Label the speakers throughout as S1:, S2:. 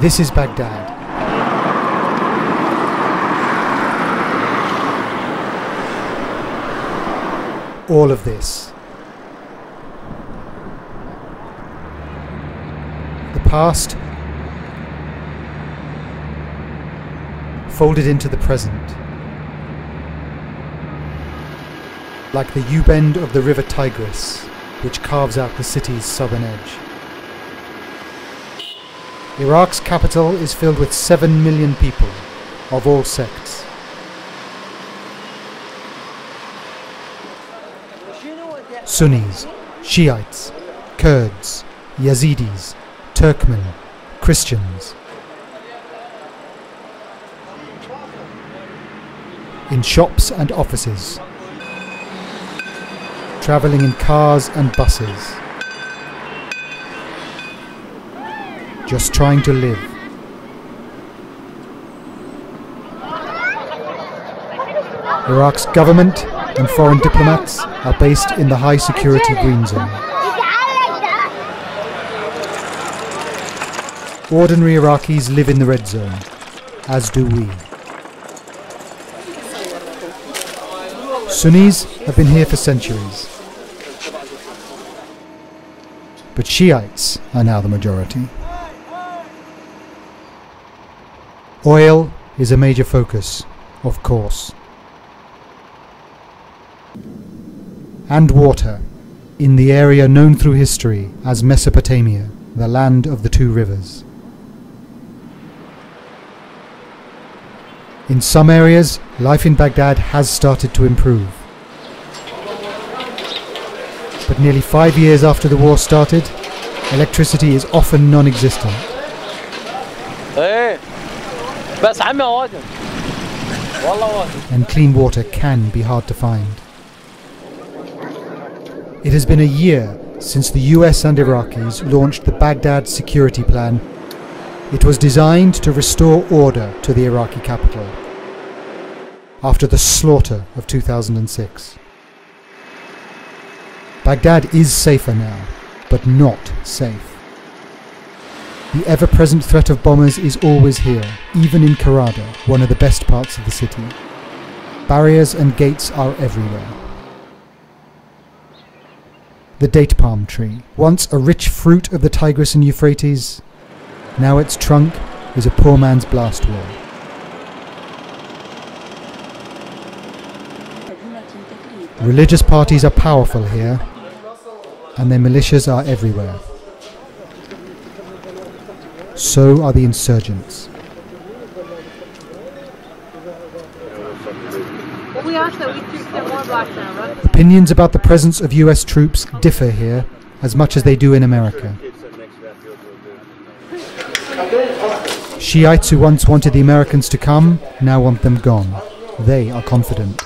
S1: This is Baghdad. All of this. The past folded into the present. Like the U-bend of the river Tigris, which carves out the city's southern edge. Iraq's capital is filled with 7 million people of all sects. Sunnis, Shiites, Kurds, Yazidis, Turkmen, Christians. In shops and offices, travelling in cars and buses. Just trying to live. Iraq's government and foreign diplomats are based in the high security green zone. Ordinary Iraqis live in the red zone, as do we. Sunnis have been here for centuries. But Shiites are now the majority. Oil is a major focus, of course. And water, in the area known through history as Mesopotamia, the land of the two rivers. In some areas, life in Baghdad has started to improve. But nearly five years after the war started, electricity is often non-existent. And clean water can be hard to find. It has been a year since the US and Iraqis launched the Baghdad Security Plan. It was designed to restore order to the Iraqi capital after the slaughter of 2006. Baghdad is safer now, but not safe. The ever-present threat of bombers is always here, even in Karada, one of the best parts of the city. Barriers and gates are everywhere. The date palm tree, once a rich fruit of the Tigris and Euphrates, now its trunk is a poor man's blast wall. Religious parties are powerful here, and their militias are everywhere. So are the insurgents. Opinions about the presence of US troops differ here as much as they do in America. Shiites who once wanted the Americans to come now want them gone. They are confident.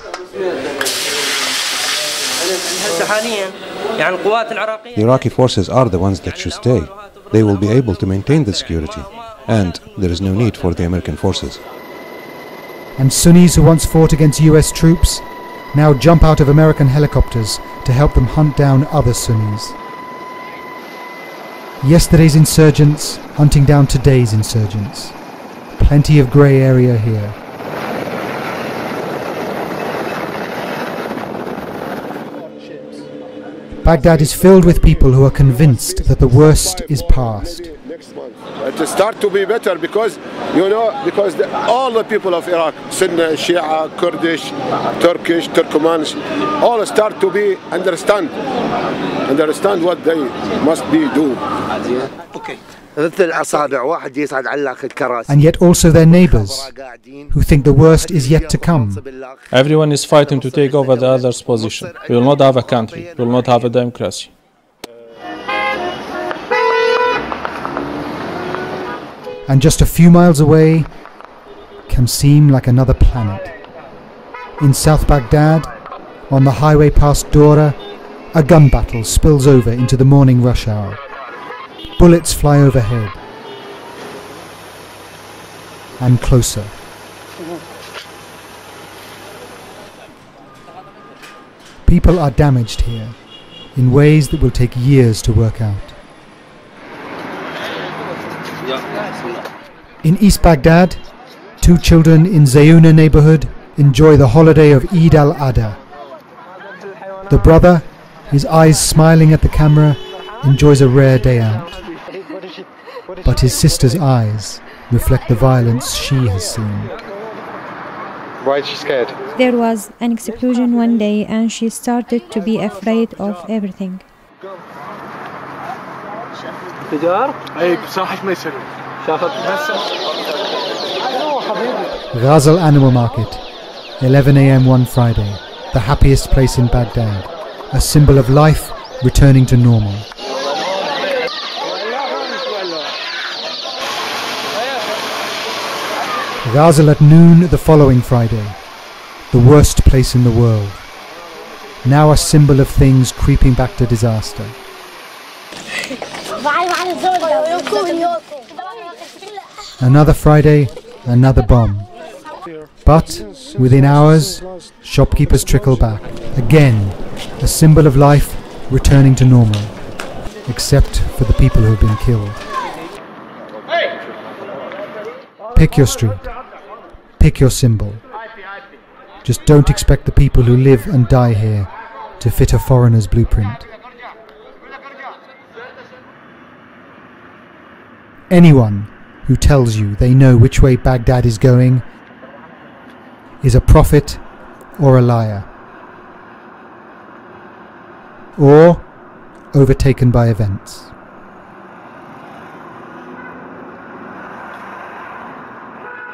S2: The Iraqi forces are the ones that should stay. They will be able to maintain the security, and there is no need for the American forces.
S1: And Sunnis who once fought against US troops now jump out of American helicopters to help them hunt down other Sunnis. Yesterday's insurgents hunting down today's insurgents. Plenty of grey area here. Baghdad is filled with people who are convinced that the worst is past.
S3: To start to be better because you know because the, all the people of Iraq Sunni Shia Kurdish Turkish Turkmenish all start to be understand understand what they must be do
S1: okay and yet also their neighbors, who think the worst is yet to come.
S4: Everyone is fighting to take over the other's position. We will not have a country, we will not have a democracy.
S1: And just a few miles away can seem like another planet. In South Baghdad, on the highway past Dora, a gun battle spills over into the morning rush hour. Bullets fly overhead. And closer. People are damaged here in ways that will take years to work out. In East Baghdad, two children in Zayuna neighborhood enjoy the holiday of Eid al-Adha. The brother, his eyes smiling at the camera, enjoys a rare day out. But his sister's eyes reflect the violence she has seen.
S5: Why is she scared?
S6: There was an explosion one day and she started to be afraid of everything.
S1: Ghazal Animal Market, 11 am one Friday, the happiest place in Baghdad, a symbol of life returning to normal. Ghazal at noon the following Friday, the worst place in the world, now a symbol of things creeping back to disaster. Another Friday, another bomb. But within hours, shopkeepers trickle back. Again, a symbol of life returning to normal, except for the people who have been killed. Pick your street. Pick your symbol. Just don't expect the people who live and die here to fit a foreigner's blueprint. Anyone who tells you they know which way Baghdad is going is a prophet or a liar. Or overtaken by events.